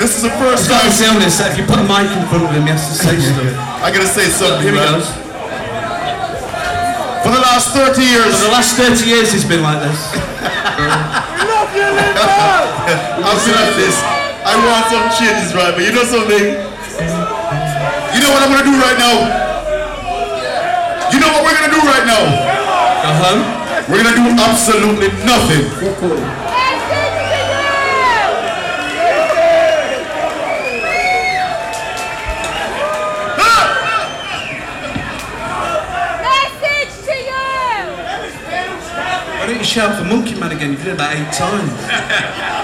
This is the first time. this illness that if you put a mic in front of him, he has to say stuff. I gotta say something, Here he man. goes. For the last 30 years, For the last 30 years, he's been like this. I've been like this. I want some changes, right? But you know something? You know what I'm gonna do right now? You know what we're gonna do right now? Uh huh. We're gonna do absolutely nothing. Don't shout for Monkey Man again? You did it about eight times.